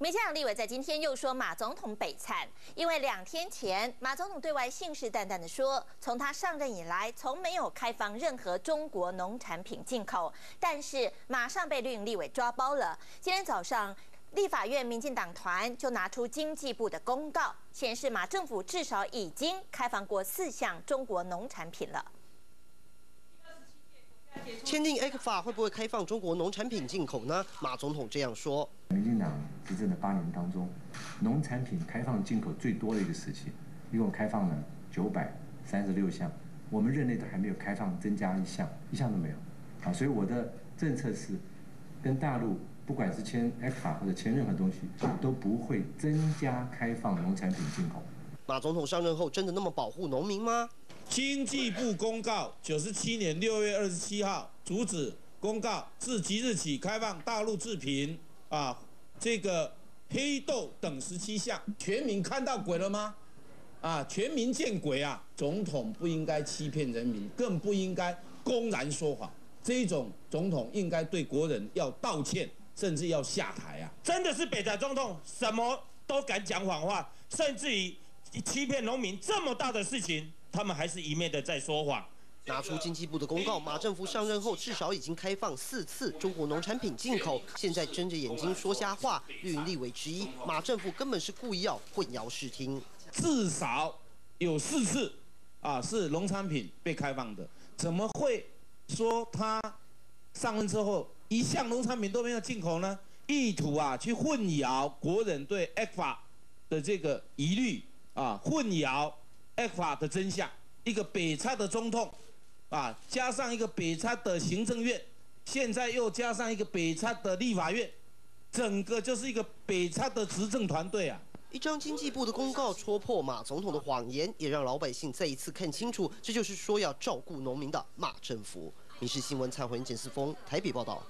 民进党立委在今天又说马总统北惨，因为两天前马总统对外信誓旦旦的说，从他上任以来，从没有开放任何中国农产品进口，但是马上被绿营立委抓包了。今天早上，立法院民进党团就拿出经济部的公告，显示马政府至少已经开放过四项中国农产品了。签订 A 克法会不会开放中国农产品进口呢？马总统这样说：民进党执政的八年当中，农产品开放进口最多的一个时期，一共开放了九百三十六项，我们任内都还没有开放增加一项，一项都没有。啊，所以我的政策是，跟大陆不管是签 A 克法或者签任何东西，都不会增加开放农产品进口。马总统上任后真的那么保护农民吗？经济部公告九十七年六月二十七号，主旨公告自即日起开放大陆制品啊，这个黑豆等十七项，全民看到鬼了吗？啊，全民见鬼啊！总统不应该欺骗人民，更不应该公然说谎。这种总统应该对国人要道歉，甚至要下台啊！真的是北仔总统什么都敢讲谎话，甚至于欺骗农民这么大的事情。他们还是一面的在说谎。拿出经济部的公告，马政府上任后至少已经开放四次中国农产品进口，现在睁着眼睛说瞎话。绿营立委之一，马政府根本是故意要混淆视听。至少有四次啊是农产品被开放的，怎么会说他上任之后一项农产品都没有进口呢？意图啊去混淆国人对 f 法的这个疑虑啊，混淆。F 法的真相，一个北差的总统，啊，加上一个北差的行政院，现在又加上一个北差的立法院，整个就是一个北差的执政团队啊！一张经济部的公告戳破马总统的谎言，也让老百姓再一次看清楚，这就是说要照顾农民的马政府。民事新闻蔡文简四峰台北报道。